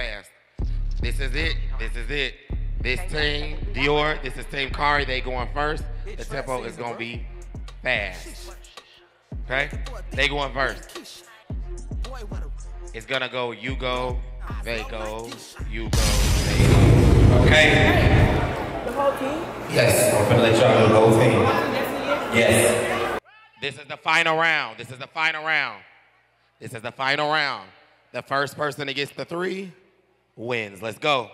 You go first, fast. This is it. This is it. This team, Dior, this is Team Cari. They going first. The tempo is gonna be fast. Okay? They going first. It's gonna go, you go, they go, you go, they go. Okay? The whole team? Yes, I'm gonna let y'all do the whole team. Yes. This is the final round. This is the final round. This is the final round. The first person that gets the three wins. Let's go.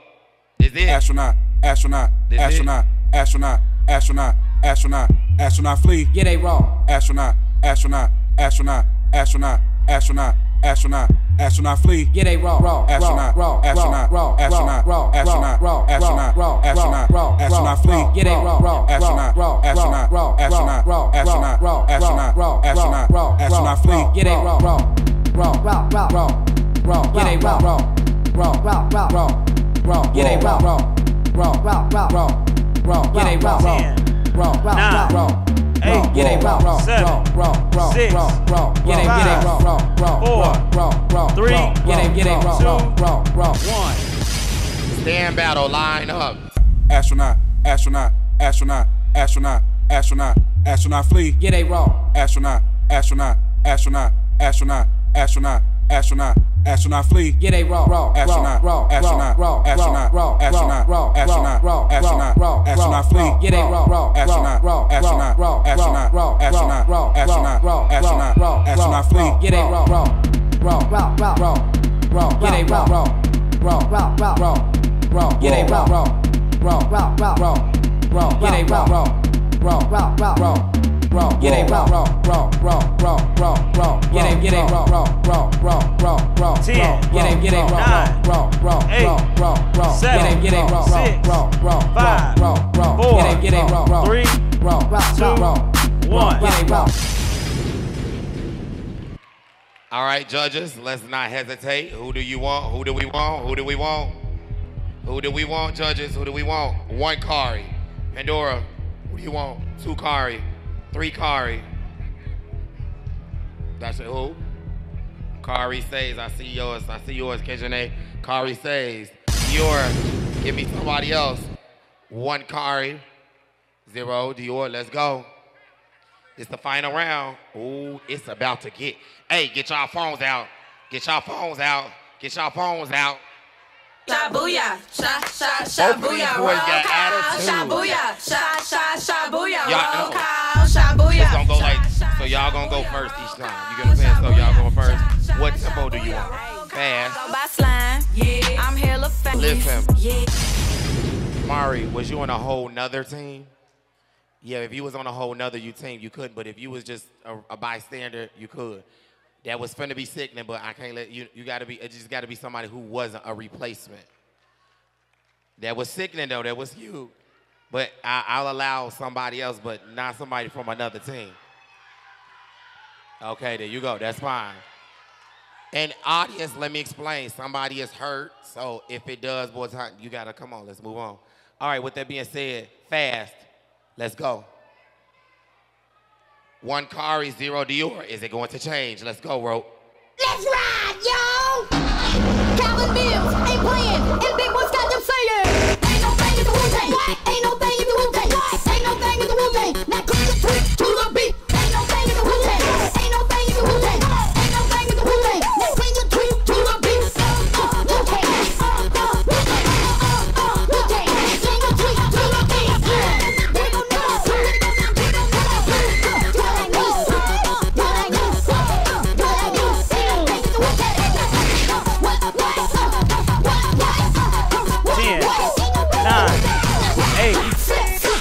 This is it. Astronaut, astronaut, This astronaut, astronaut, astronaut, astronaut, astronaut, flee. Yeah, they raw. Astronaut, astronaut, astronaut, astronaut, astronaut, astronaut, astronaut, flee. Yeah, they raw. Raw. Astronaut, raw, raw, astronaut, raw, astronaut, raw, astronaut, raw, astronaut, raw, astronaut, raw, astronaut, raw, flee. raw, Yeah, they raw. Raw. Astronaut, raw, astronaut, raw, astronaut, raw, astronaut, raw, astronaut, raw, astronaut, raw, astronaut, raw, flee. raw, Yeah, they raw. Raw. Raw. Raw. Raw. Raw. Raw. Yeah, they raw. Raw. Raw. Raw. Raw. Raw. Raw. Yeah, they raw. Raw. Raw. Raw. Raw. Raw. Raw. Yeah, they raw. Raw. Raw. Raw. Nine, Raw. eight, Yeah, they raw. Raw. seven, Raw. Raw. Raw. six, Raw. Raw. Yeah, they yeah, five, they raw. Raw. Raw. four, Raw. Raw. Raw. three, raw. Yeah, they yeah, they raw. two, Raw. Raw. Raw. One. Stand battle, line up. Astronaut, astronaut, astronaut, astronaut, astronaut, astronaut, flee. Yeah, they raw. Astronaut, astronaut, astronaut, astronaut, astronaut, astronaut, astronaut, flee. Yeah, they raw. Raw. Astronaut, raw, astronaut, raw, astronaut, raw, astronaut, raw, astronaut, raw, astronaut, raw, astronaut, flee. Yeah, they raw. Raw. Astronaut, raw, astronaut, raw, astronaut, raw, astronaut, raw, astronaut, raw, astronaut, raw, astronaut, flee. Yeah, they raw. Raw. Raw. Raw. Raw. Raw. Raw. Yeah, they raw. Raw. Raw. Raw. Raw. Raw. Raw. Yeah, they raw. Raw. Raw. Raw. Raw. Raw. Raw. Yeah, they. Raw. Raw. Raw. Raw. Raw. Yeah, they raw. Raw. Raw. Raw. Raw. Raw. Raw. Yeah, they yeah, they raw. Raw. Raw. Raw. Raw. Raw. Ten, Yeah, they yeah, they raw. nine, Raw. Raw. eight, Raw. Raw. Raw. seven, Yeah, they yeah, they raw. six, Raw. Raw. five, Raw. Raw. four, Yeah, they yeah, they raw. Raw. three, Raw. Raw. two, one. Yeah, they raw. All right, judges, let's not hesitate. Who do you want? Who do we want? Who do we want? Who do we want, judges? Who do we want? One Cari. Pandora, who do you want? Two Cari. Three Cari. That's it, who? Cari says, I see yours. I see yours, Kejane. Cari says, Dior, give me somebody else. One Cari. Zero, Dior, let's go. It's the final round. Ooh, it's about to get. Hey, get y'all phones out. Get y'all phones out. Get y'all phones out. Shabuya, sha sha shabuya, Both of these roll call. Shabuya, sha sha shabuya, roll call. Shabuya. It's gonna go like so. Y'all gonna go first each time. You gonna I'm? So y'all going first. What tempo do you want? Fast. By slime. Yeah, I'm hella famous. Listen. Yeah. Mari, was you on a whole nother team? Yeah, if you was on a whole nother you team, you couldn't. But if you was just a, a bystander, you could. That was finna be sickening, but I can't let you. You gotta be. It just gotta be somebody who wasn't a replacement. That was sickening though. That was you. But I, I'll allow somebody else, but not somebody from another team. Okay, there you go. That's fine. And audience, let me explain. Somebody is hurt, so if it does, boys, you gotta come on. Let's move on. All right. With that being said, fast. Let's go. One Cari, zero Dior. Is it going to change? Let's go, Rope. Let's ride, yo!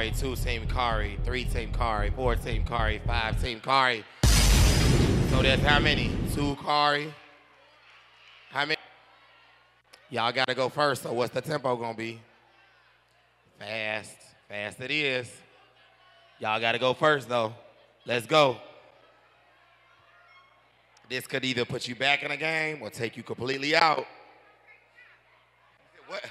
Cari, two team Cari, three team Cari, four team Cari, five team Cari. So that's how many? Two Cari. How many? Y'all gotta go first. So what's the tempo gonna be? Fast, fast it is. Y'all gotta go first though. Let's go. This could either put you back in the game or take you completely out. What?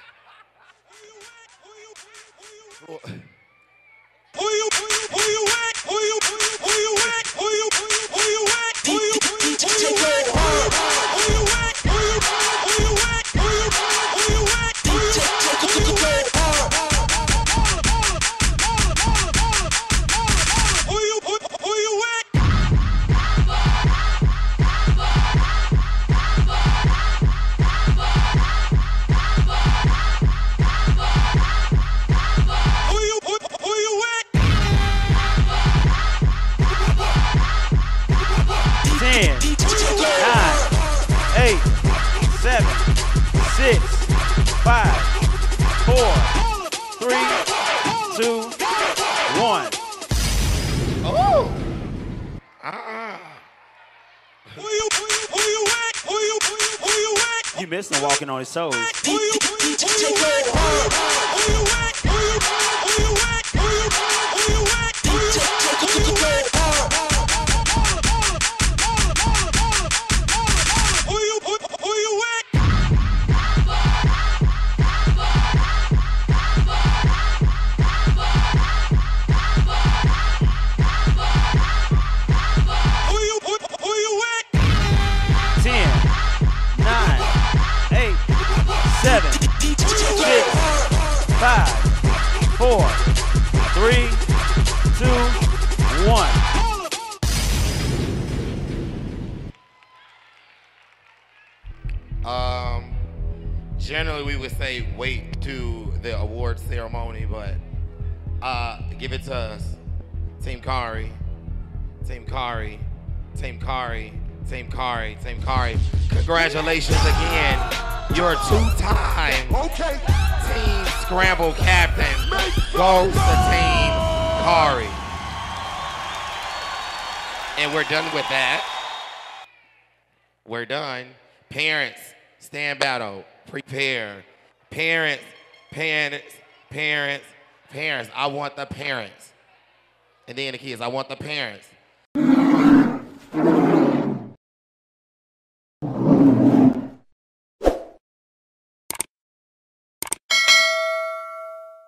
Eight, seven, six, five, four, three, two, one. uh-uh. Who you, who you, who you at? Who you, who you, who you at? You missing walking on his toes. Who you, who you, who you at? Who you at? Who you, who seven, six, five, four, three, two, one. Um, generally, we would say wait to the award ceremony, but uh, give it to us. Team Cari, Team Cari, Team Cari, Team Cari, Team Cari. Congratulations again. You're two-time okay. Team Scramble captain. Goes to Team Cari. And we're done with that. We're done. Parents, stand battle. Prepare. Parents, parents, parents, parents. I want the parents. And then the kids, I want the parents.